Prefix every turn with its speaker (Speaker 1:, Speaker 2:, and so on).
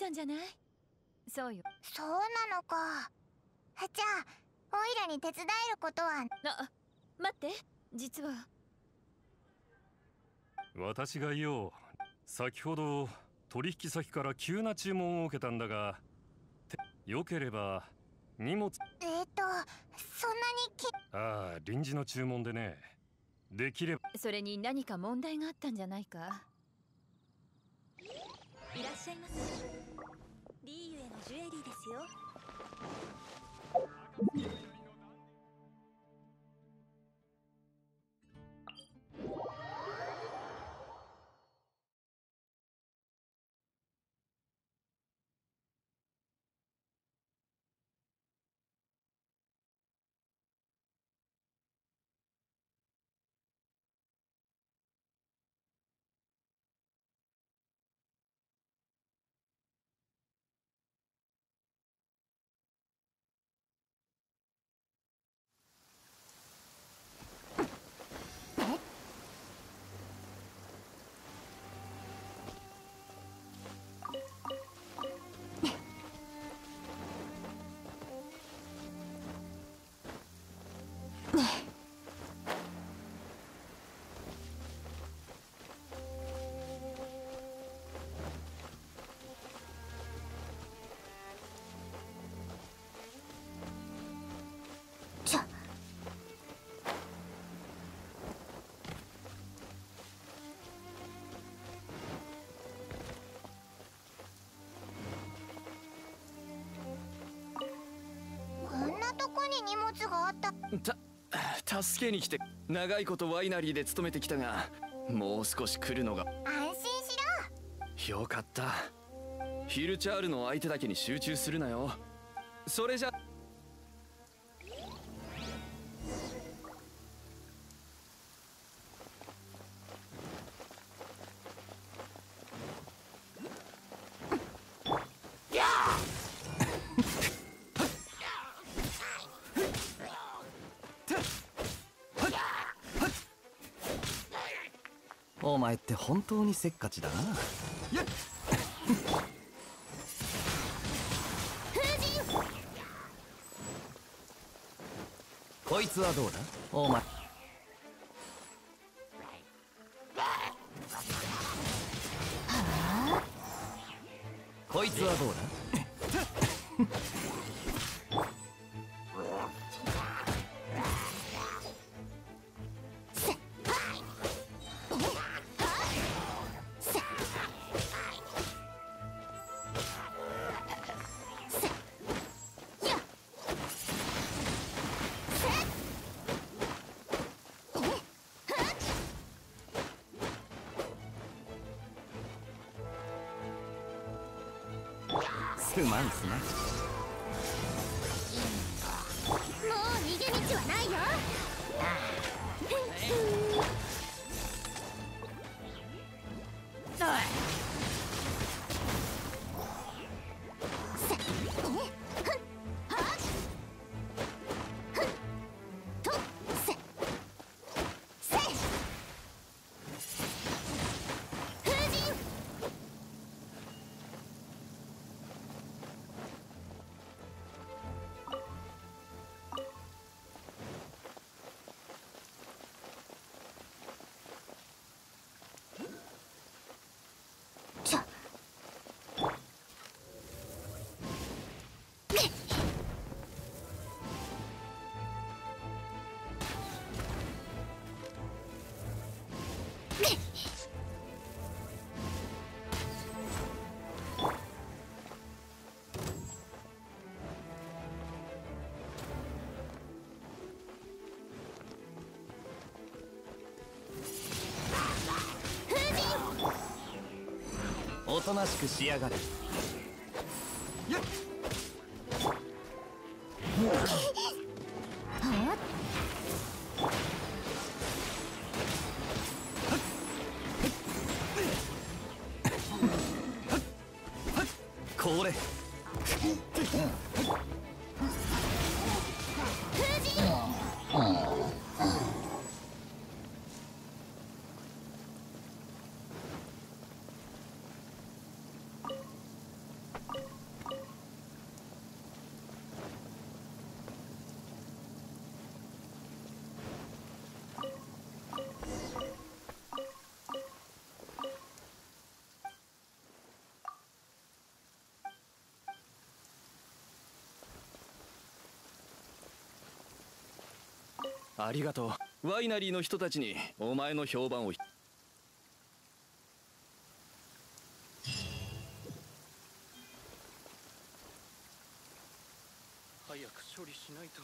Speaker 1: ちゃんじゃない？そうよ。
Speaker 2: そうなのか。じゃあオイラに手伝えることは？
Speaker 1: あ待って。実は。
Speaker 3: 私が言おう。先ほど取引先から急な注文を受けたんだがよければ荷物
Speaker 2: えっ、とそんなにき
Speaker 3: ああ臨時の注文でね。できれば
Speaker 1: それに何か問題があったんじゃないか？
Speaker 4: いらっしゃいませリーユへのジュエリーですよ。
Speaker 2: 物があった
Speaker 5: た助けに来て長いことワイナリーで勤めてきたがもう少し来るのが
Speaker 2: 安心しろ
Speaker 5: よかったヒルチャールの相手だけに集中するなよそれじゃ
Speaker 6: お前って本当にせっかちだな。こいつはどうだ？お前。こいつはどうだ？すまんすなおとなしくしやがれこれ
Speaker 5: ありがとう。ワイナリーの人たちにお前の評判を早く処理しないと